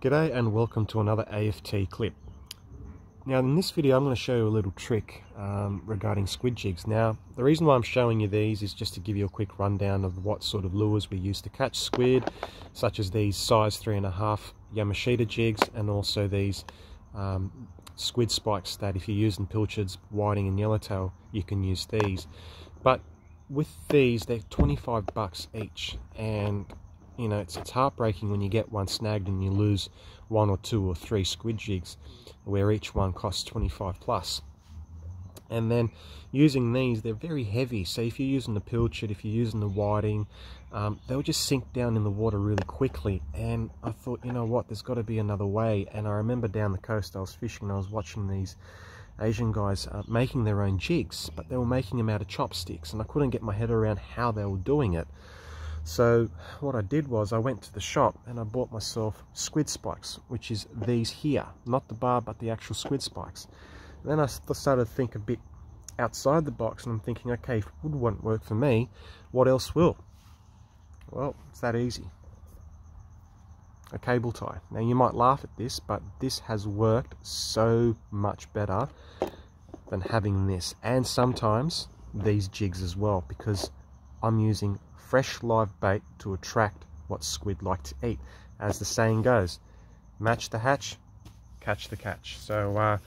G'day and welcome to another AFT clip. Now in this video I'm going to show you a little trick um, regarding squid jigs. Now the reason why I'm showing you these is just to give you a quick rundown of what sort of lures we use to catch squid such as these size 3.5 Yamashita jigs and also these um, squid spikes that if you're using pilchards, whiting and yellowtail you can use these. But with these they're 25 bucks each and you know, it's, it's heartbreaking when you get one snagged and you lose one or two or three squid jigs where each one costs 25 plus. And then using these, they're very heavy. So if you're using the pilchard, if you're using the whiting, um, they'll just sink down in the water really quickly. And I thought, you know what, there's got to be another way. And I remember down the coast, I was fishing and I was watching these Asian guys uh, making their own jigs, but they were making them out of chopsticks. And I couldn't get my head around how they were doing it. So what I did was I went to the shop and I bought myself squid spikes, which is these here, not the bar, but the actual squid spikes. And then I started to think a bit outside the box and I'm thinking, okay, if wood won't work for me, what else will? Well, it's that easy. A cable tie. Now you might laugh at this, but this has worked so much better than having this. And sometimes these jigs as well, because I'm using fresh live bait to attract what squid like to eat. As the saying goes, match the hatch, catch the catch. So uh,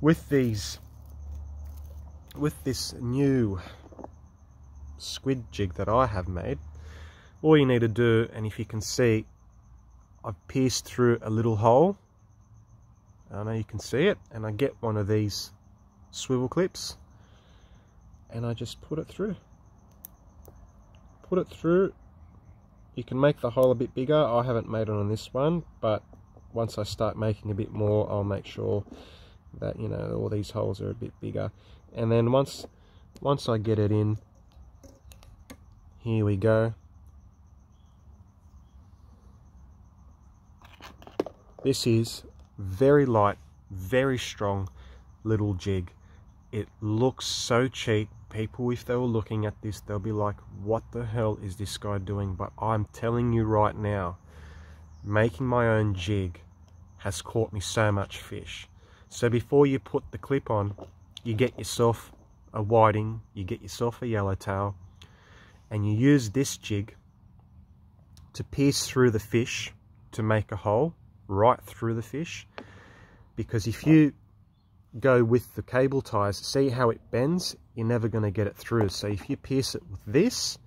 with these, with this new squid jig that I have made, all you need to do, and if you can see, I've pierced through a little hole. I know you can see it, and I get one of these swivel clips, and I just put it through put it through you can make the hole a bit bigger. I haven't made it on this one but once I start making a bit more I'll make sure that you know all these holes are a bit bigger. And then once once I get it in here we go. This is very light very strong little jig. It looks so cheap people if they were looking at this they'll be like what the hell is this guy doing? But I'm telling you right now making my own jig has caught me so much fish. So before you put the clip on you get yourself a whiting you get yourself a yellowtail and you use this jig to pierce through the fish to make a hole right through the fish. Because if you go with the cable ties, see how it bends? You're never going to get it through. So if you pierce it with this,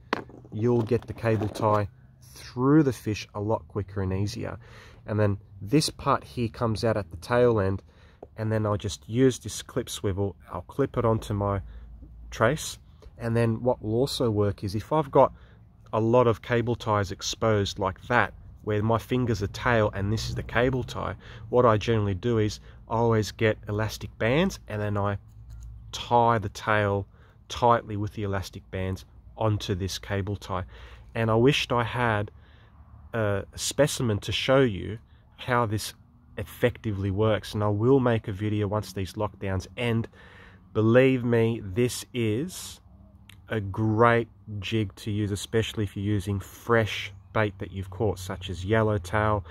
you'll get the cable tie through the fish a lot quicker and easier. And then this part here comes out at the tail end, and then I'll just use this clip swivel, I'll clip it onto my trace, and then what will also work is if I've got a lot of cable ties exposed like that, where my fingers are tail and this is the cable tie, what I generally do is I always get elastic bands and then I tie the tail tightly with the elastic bands onto this cable tie. And I wished I had a specimen to show you how this effectively works. And I will make a video once these lockdowns end. Believe me, this is a great jig to use, especially if you're using fresh bait that you've caught, such as yellowtail.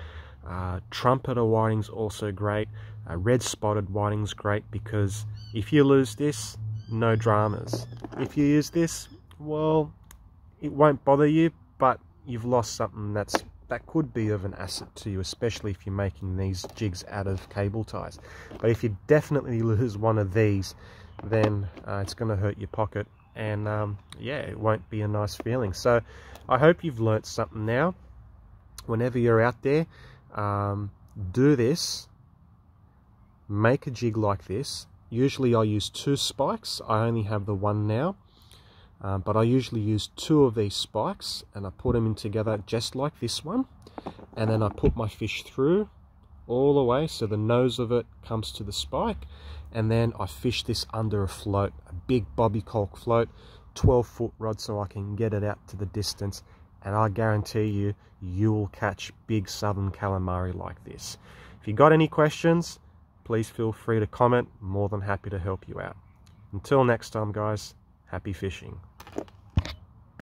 Uh, trumpeter whiting's also great. Uh, red spotted whiting's great because if you lose this, no dramas. If you use this, well, it won't bother you, but you've lost something that's that could be of an asset to you, especially if you're making these jigs out of cable ties. But if you definitely lose one of these, then uh, it's going to hurt your pocket and um, yeah it won't be a nice feeling so I hope you've learnt something now whenever you're out there um, do this make a jig like this. Usually I use two spikes. I only have the one now uh, but I usually use two of these spikes and I put them in together just like this one. And then I put my fish through all the way so the nose of it comes to the spike. And then I fish this under a float, a big bobby cork float, 12 foot rod so I can get it out to the distance and I guarantee you, you will catch big southern calamari like this. If you got any questions, please feel free to comment. more than happy to help you out. Until next time guys, happy fishing.